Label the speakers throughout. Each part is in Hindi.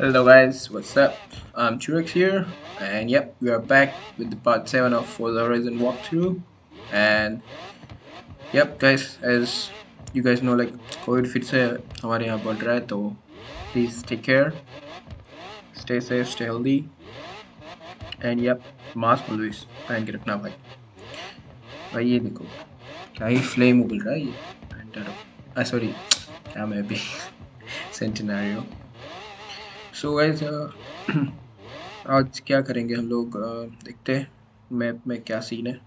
Speaker 1: Hello guys, what's up? I'm Churex here, and yep, we are back with the part 7 of Forza Horizon walkthrough. And yep guys, as you guys know like Covid फिर से हमारे यहाँ बढ़ रहा है तो please take care, stay safe, stay healthy, and yep, mask always पहन के रखना भाई भाई ये देखो क्या ही फ्लेम उगल रहा है ये सॉरी क्या मैं भी सेंटिनारियो सो गाइज़ आज क्या करेंगे हम लोग? Uh, देखते हैं मैप में क्या सीन है।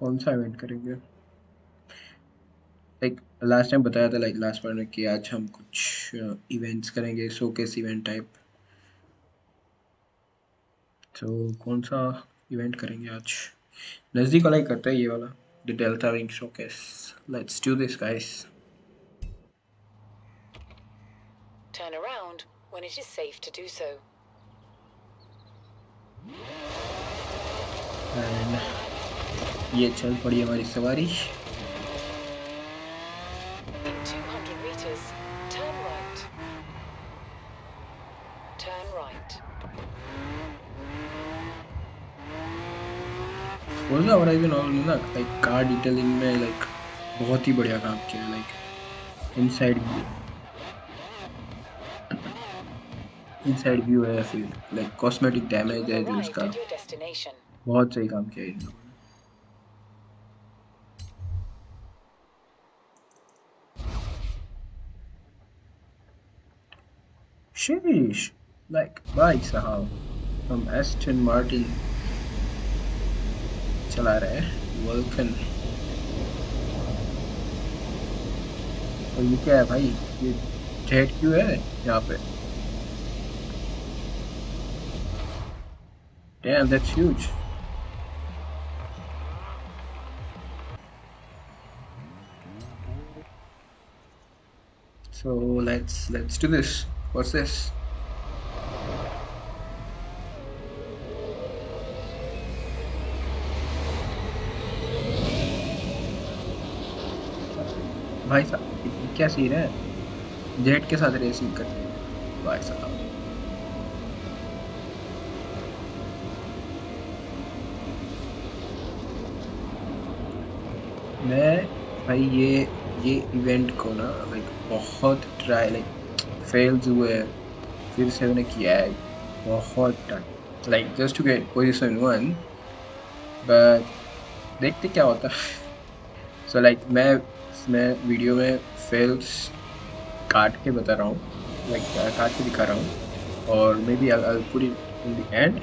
Speaker 1: कौन सा इवेंट करेंगे? लाइक लास्ट टाइम बताया था लाइक लास्ट बार में कि आज हम कुछ इवेंट्स uh, करेंगे शोकेस इवेंट टाइप तो कौन सा इवेंट करेंगे आज? नज़दीक वाला ही करते हैं ये वाला। the Delta Ring Showcase. Let's do this, guys.
Speaker 2: Turn around when it is safe to do so.
Speaker 1: And ये चल पड़ी हमारी सवारी फोर्जा होराइजन और ना लाइक कार डिटेलिंग में लाइक बहुत ही बढ़िया काम किया like inside view inside view है फिर लाइक कॉस्मेटिक डैमेज है जो इसका. बहुत सही काम किया इन लोगों Sheesh, like, bye, Sahab, from Aston Martin चला रहे हैं वल्कन और ये क्या है भाई ये जेट क्यों है यहाँ पे Damn, that's huge. So let's let's do this. What's this? भाई साहब क्या सीन है? जेट के साथ रेसिंग करते हैं भाई साहब। मैं, भाई, ये ये इवेंट को ना लाइक बहुत ट्राई लाइक फेल्स हुए फिर से मैंने किया है। बहुत time like just to get position one but देखते क्या होता है। सो लाइक मैं मैं वीडियो में फेल्स काट के बता रहा हूँ। लाइक काट के दिखा रहा हूँ। और मे बी पूरी इन द एंड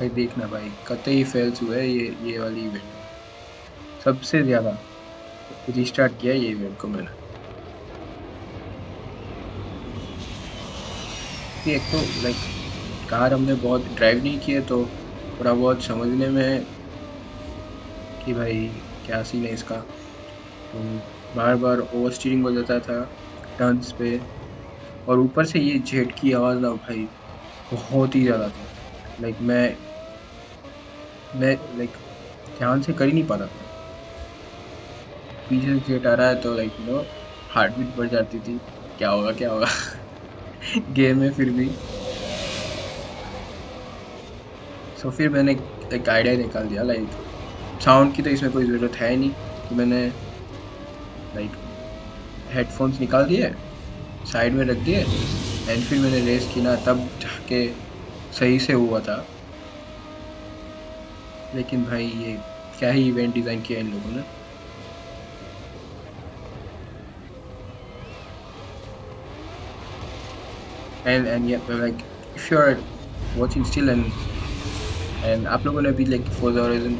Speaker 1: भाई देखना भाई, कतई फेल्स हुए ये ये वाली इवेंट सबसे ज़्यादा रिस्टार्ट किया ये इवेंट को मैंने। एक तो लाइक कार हमने बहुत ड्राइव नहीं किए तो थोड़ा बहुत समझने में है कि भाई क्या सीन है इसका। बार बार ओवर स्टीरिंग हो जाता था टर्न्स पे। और ऊपर से ये जेट की आवाज़ ना भाई बहुत ही ज़्यादा था। लाइक मैं मैं लाइक ध्यान से कर ही नहीं पाता था। पीछे से जेट आ रहा है तो लाइक नो हार्ट बीट बढ़ जाती थी। क्या होगा क्या होगा? गेम में फिर भी। सो so, फिर मैंने एक आइडिया निकाल दिया लाइक साउंड की तो इसमें कोई ज़रूरत है नहीं कि मैंने लाइक हेडफोन्स निकाल दिए साइड में रख दिए एंड फिर मैंने रेस किया, तब जाके सही से हुआ था। लेकिन भाई, ये क्या ही इवेंट डिज़ाइन किया इन लोगों ने। And and like sure watching still and and आप लोगों ने भी लाइक फॉर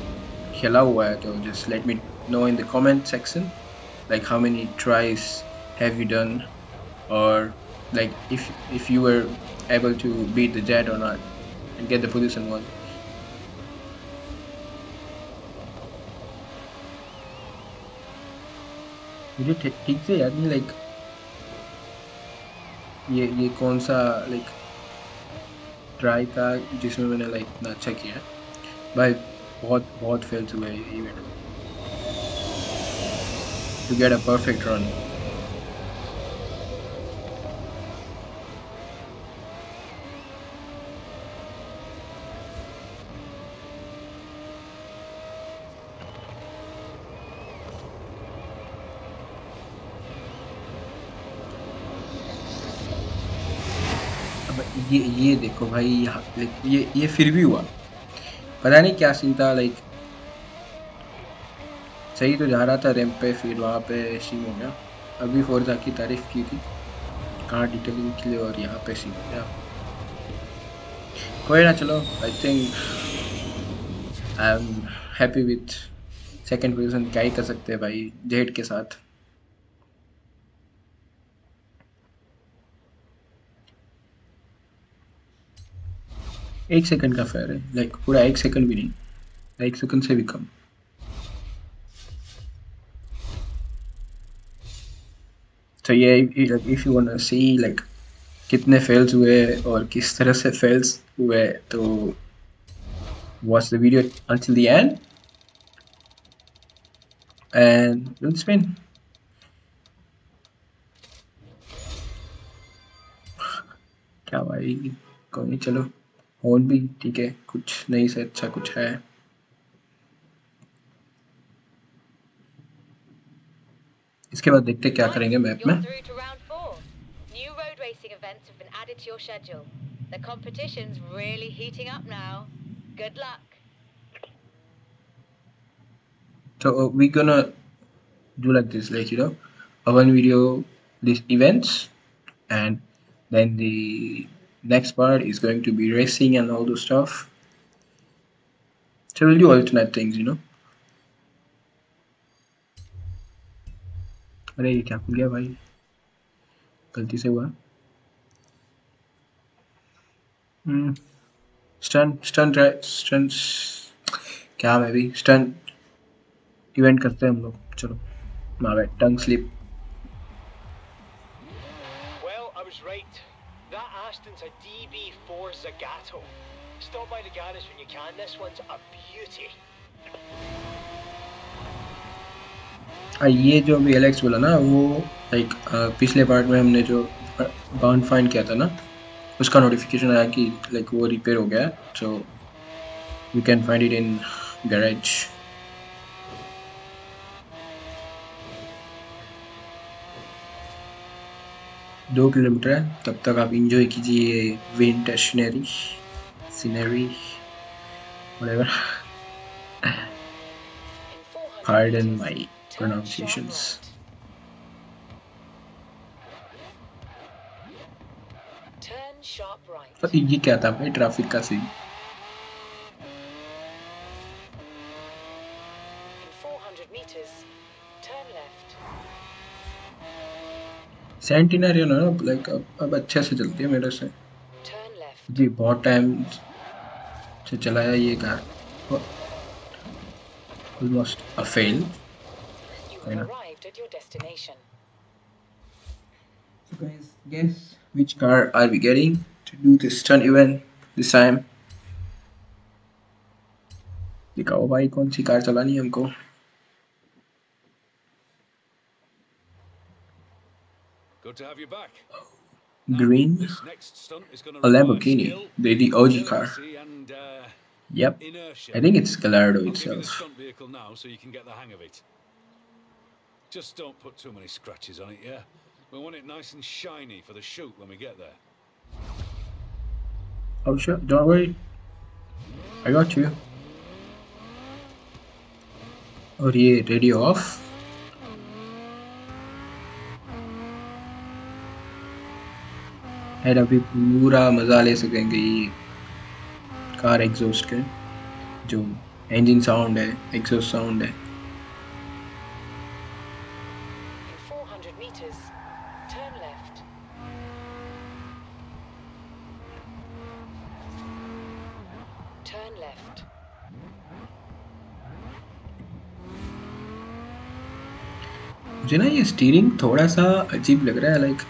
Speaker 1: खेला हुआ है तो just let me know in the comment section like how many tries have you done or like if if you were able to beat the jet or not and get the position one मुझे ठीक से याद नहीं लाइक ये ये कौन सा लाइक ट्राई था जिसमें मैंने लाइक इतना अच्छा किया भाई बहुत बहुत फेल्स हुए ये event to get a perfect run. ये ये देखो भाई यहाँ, ये ये फिर भी हुआ पता नहीं क्या सीन था लाइक सही तो जा रहा था रैंप पे, फिर वहाँ पे सीन हो गया। अभी फोर्जा की तारीफ़ की थी। कहाँ डिटेलिंग के लिए और यहाँ पे सीन हो गया। कोई ना, चलो I think I am happy with second position क्या ही कर सकते हैं भाई जेड के साथ। एक सेकंड का फेयर है। लाइक पूरा एक सेकंड भी नहीं। एक सेकंड से भी कम। तो ये if you want see like कितने फेल्स हुए और किस तरह से फेल्स हुए तो watch the video until the end. And let's spin. क्या भाई? कोई नहीं, चलो। होन भी ठीक है, कुछ नहीं, से अच्छा कुछ है। इसके बाद देखते क्या करेंगे मैप में
Speaker 3: You're through to round four. New road racing events have been added to your schedule. The competition's really heating up now. Good luck.
Speaker 1: so uh, we're gonna do like this like you know a one video these events and then the next part is going to be racing and all those stuff so we'll do alternate things you know अरे ये क्या खुल गया भाई गलती से हुआ हम्म स्टन स्टन स्टन क्या मैं भी स्टन इवेंट करते हैं हम लोग चलो मावे tongue slip
Speaker 4: Well, I was right. That Aston's a DB4 Zagato. Stop by the garage when you can. This one's a beauty.
Speaker 1: ये जो भी एलेक्स बोला ना, वो लाइक पिछले पार्ट में हमने जो बाउंड फाइंड किया था ना, उसका नोटिफिकेशन आया कि लाइक वो रिपेयर हो गया so we can find it in garage दो किलोमीटर है, तब तक आप इंजॉय कीजिए winter scenery scenery
Speaker 2: In 400
Speaker 1: pardon my pronunciations. पर ये क्या था भाई ट्रैफ़िक का scene
Speaker 2: In 400 meters, turn left.
Speaker 1: Centenary ना लाइक अब, अब अच्छे से चलती है मेरे से। जी बहुत टाइम से चलाया ये car almost a fail
Speaker 2: You
Speaker 1: I know.
Speaker 2: have arrived at your destination.
Speaker 1: So guys, guess which car are we getting to do this stunt event this time? दिखाओ भाई कौन सी कार चलानी है हमको
Speaker 5: Good to have you back.
Speaker 1: Green
Speaker 5: This next stunt is going to
Speaker 1: a Lamborghini the the OG car
Speaker 5: and uh,
Speaker 1: yep
Speaker 5: inertia.
Speaker 1: I think it's Gallardo
Speaker 5: I'll give you the
Speaker 1: itself
Speaker 5: Just don't put too many scratches on it, yeah? We want it nice and shiny for the shoot when we get there.
Speaker 1: oh sure don't worry I got you और ये रेडियो ऑफ एंड अभी पूरा मज़ा ले सकेंगे ये कार एग्जॉस्ट के जो इंजन साउंड है एग्जॉस्ट साउंड है मुझे ना ये स्टीयरिंग थोड़ा सा अजीब लग रहा है लाइक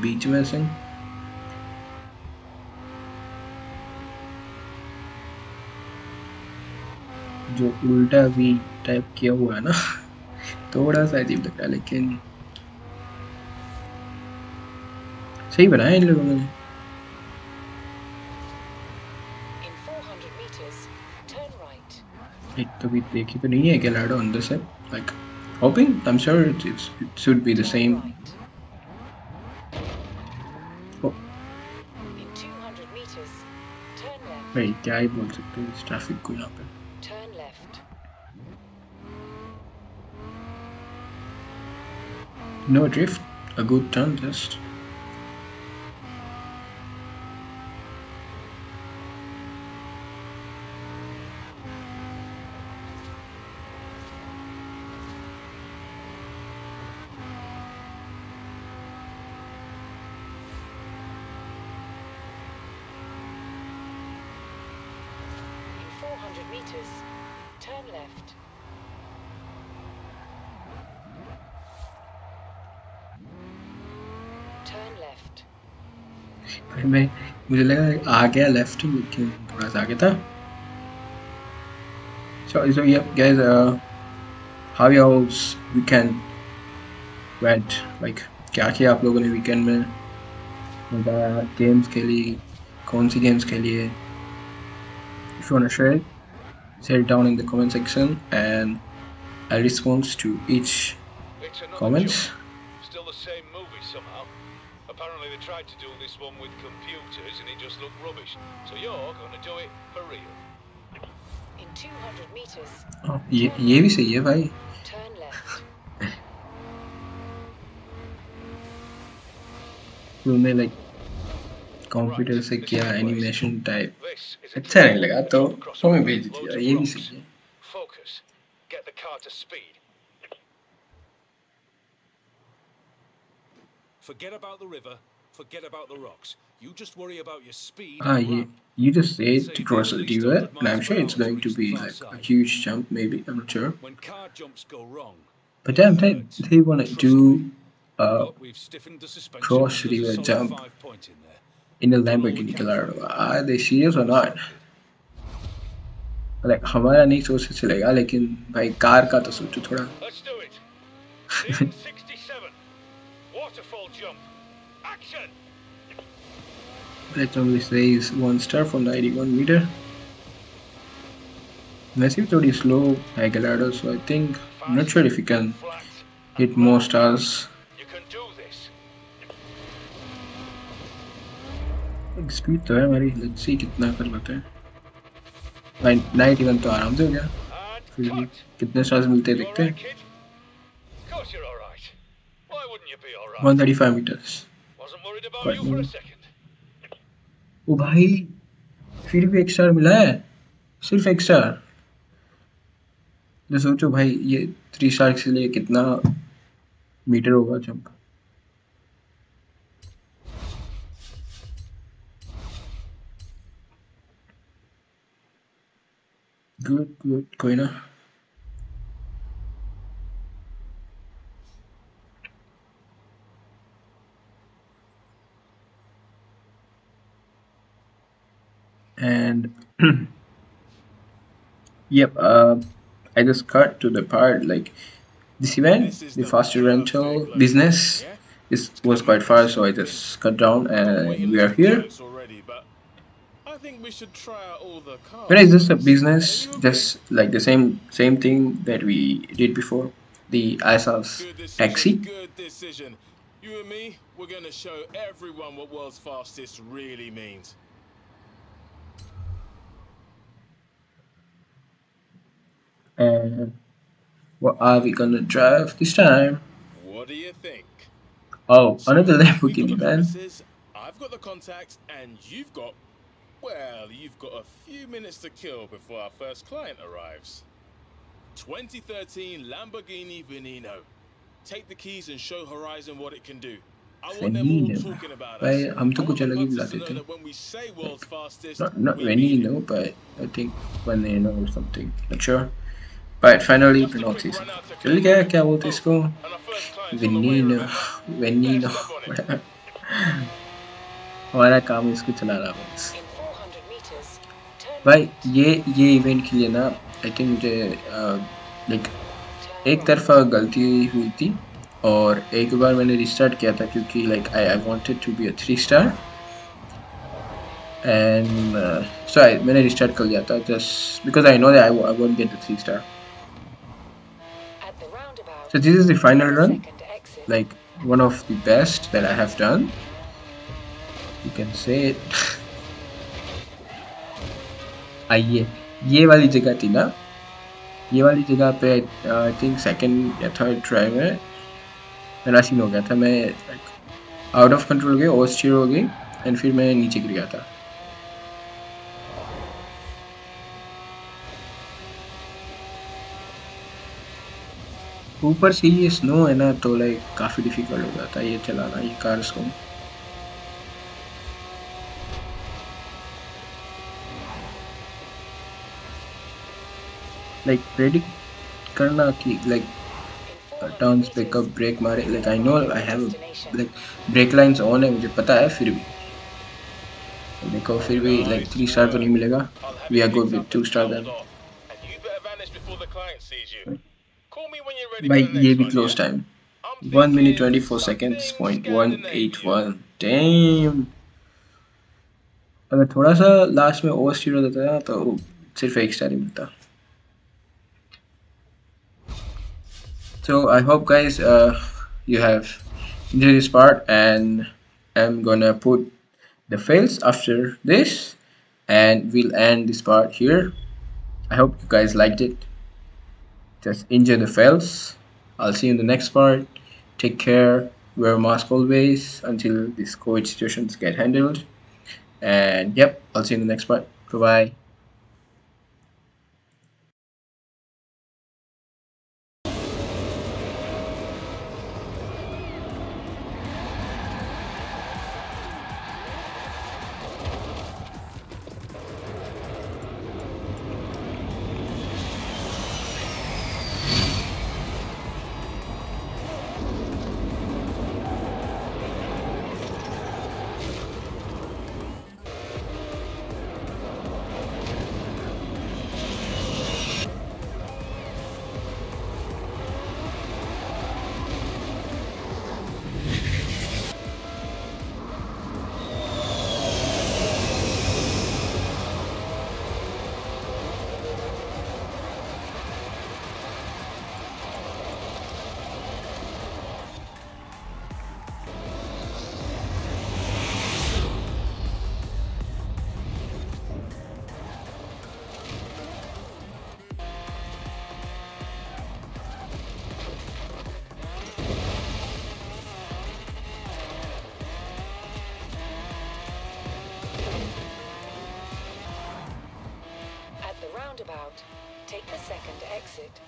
Speaker 1: बीच में से जो उल्टा वी टाइप किया हुआ है ना थोड़ा सा अजीब लग रहा है लेकिन सही बनाया इन लोगों ने
Speaker 2: In 400 meters, turn right.
Speaker 1: एक तो भी देखी तो नहीं है क्या लाडो अंदर से like hoping. I'm sure it, it should be
Speaker 2: the same. Oh. Meters,
Speaker 1: Wait, the I to do this traffic could happen.
Speaker 2: Turn left.
Speaker 1: No drift, a good turn
Speaker 2: test. 200 meters, turn left. Turn left.
Speaker 1: भाई मैं मुझे लगा आ गया लेफ़्ट लेकिन थोड़ा सा आगे था so so yep guys uh how y'all's weekend went like क्या किया आप लोगों ने वीकेंड में गेम्स खेली कौन सी गेम्स खेली है if you want to share it say it down in the comment section and I'll respond to each
Speaker 5: It's another
Speaker 1: comments
Speaker 5: jump. Still the same movie somehow. Apparently they tried to do this one with computers and it just looked rubbish. So you're going to do it for real.
Speaker 2: In 200 meters,
Speaker 1: oh, ये ये भी सही है भाई
Speaker 2: turn left.
Speaker 1: तुमने लाइक कंप्यूटर से किया animation type
Speaker 5: This is a
Speaker 1: अच्छा नहीं लगा तो
Speaker 5: jump across
Speaker 1: हमें भेज
Speaker 5: loads
Speaker 1: दिया
Speaker 5: of
Speaker 1: ये भी
Speaker 5: rocks.
Speaker 1: सही है
Speaker 5: Focus. Get the car to speed. Forget about the river. Forget about the rocks. You just worry about your speed.
Speaker 1: Ah,
Speaker 5: and
Speaker 1: you,
Speaker 5: run.
Speaker 1: you just said to cross a river, and I'm sure it's going to be like a huge jump, maybe. I'm not sure.
Speaker 5: When car jumps go wrong,
Speaker 1: But damn, they, they want to do uh,
Speaker 5: but we've stiffened the suspension.
Speaker 1: cross
Speaker 5: and there's a
Speaker 1: river
Speaker 5: solid
Speaker 1: jump.
Speaker 5: Five point in there.
Speaker 1: in a Lamborghini Gallardo. Are they serious or not? Like हमारा नहीं सोच से चलेगा लेकिन भाई कार का तो सोचो थोड़ा
Speaker 5: Let's do it. Scene 67. Waterfall jump. Action.
Speaker 1: Let's only say is one star from the 81 meter. वैसे भी थोड़ी slow है Gallardo, so I think I'm not sure if you can
Speaker 5: Flat.
Speaker 1: hit more stars. Speed तो है हमारी लेट्स सी कितना कर पाते हैं नाइट इवन तो आराम से हो गया फिर भी. कितने स्टार्स मिलते हैं देखते हैं
Speaker 5: kid? Of course you're alright. Why wouldn't you be alright?
Speaker 1: 135 meters
Speaker 5: Wasn't worried about
Speaker 1: But
Speaker 5: you for a
Speaker 1: no.
Speaker 5: second.
Speaker 1: ओ भाई फिर भी एक स्टार मिला है सिर्फ़ एक स्टार तो सोचो भाई ये थ्री स्टार के लिए कितना मीटर होगा jump Good, good, Koina. And yep, uh, I just cut to the part like this event, the faster rental business, is was quite far, so I just cut down and we are here.
Speaker 6: I think we should try out all the cars.
Speaker 1: when is this a business just like the same same thing that we did before the
Speaker 6: Good
Speaker 1: taxi
Speaker 6: Good decision. You and me, we're gonna show everyone what world's fastest really means.
Speaker 1: and what are we gonna drive this time
Speaker 6: What do you think?
Speaker 1: oh another Lamborghini man
Speaker 6: I've got the contacts, and you've got, well, you've got a few minutes to kill before our first client arrives. 2013 Lamborghini Veneno. Take the keys and show Horizon what it can do. I want them all
Speaker 1: Veneno.
Speaker 6: talking about us.
Speaker 1: भाई हम तो
Speaker 6: I
Speaker 1: कुछ
Speaker 6: want the
Speaker 1: अलग ही
Speaker 6: punters
Speaker 1: बुलाते
Speaker 6: to know
Speaker 1: थे
Speaker 6: that when we say world's fastest,
Speaker 1: not not
Speaker 6: we mean it.
Speaker 1: Veneno, but I think Veneno or something. Not sure. But finally
Speaker 6: Just a quick
Speaker 1: pronunciation.
Speaker 6: run out to
Speaker 1: चल गया क्या बोलते हैं इसको?
Speaker 6: And our first client's on the way,
Speaker 1: Veneno,
Speaker 6: remember?
Speaker 1: Veneno.
Speaker 6: Let's jump on it.
Speaker 1: हमारा काम है इसको चलाना बस. भाई ये ये इवेंट के लिए ना आई थिंक मुझे लाइक एक तरफा गलती हुई थी और एक बार मैंने रिस्टार्ट किया था क्योंकि like I I wanted to be a three star and so मैंने रिस्टार्ट कर लिया था just because I know that I I won't
Speaker 2: get the
Speaker 1: three star is the final run,
Speaker 2: second exit.
Speaker 1: like one of the best that I have done. You can say it. आइए। ये वाली जगह थी ना? ये वाली जगह पे आई थिंक सेकंड या थर्ड ट्राई में मेरा सीन हो गया था। मैं आउट ऑफ़ कंट्रोल गई ओवर स्टीयर हो गई एंड फिर मैं नीचे गिर गया था। ऊपर से ये स्नो है ना तो लाइक काफ़ी डिफ़िकल्ट हो जाता है ये चलाना, ये कार्स को। लाइक प्रेडिक्ट करना कि लाइक टर्न्स पे कब ब्रेक मारे। Like I know I have like brake lines on है, मुझे पता है, फिर भी। देखो, फिर भी लाइक थ्री स्टार तो नहीं मिलेगा।
Speaker 6: We are good with two star then
Speaker 1: भाई, ये भी
Speaker 6: close
Speaker 1: time
Speaker 6: I'm
Speaker 1: 1 minute
Speaker 6: thinking
Speaker 1: 24 seconds
Speaker 6: something
Speaker 1: point 181
Speaker 6: Scandinavian.
Speaker 1: damn अगर थोड़ा सा लास्ट में ओवर स्टीयर हो जाता ना तो सिर्फ़ एक स्टार ही मिलता। So I hope guys uh, you have enjoyed this part and I'm gonna put the fails after this and we'll end this part here. I hope you guys liked it. Just enjoy the fails. I'll see you in the next part. Take care. Wear a mask always until these COVID situations get handled. And yep I'll see you in the next part. Bye bye
Speaker 2: Take the second exit.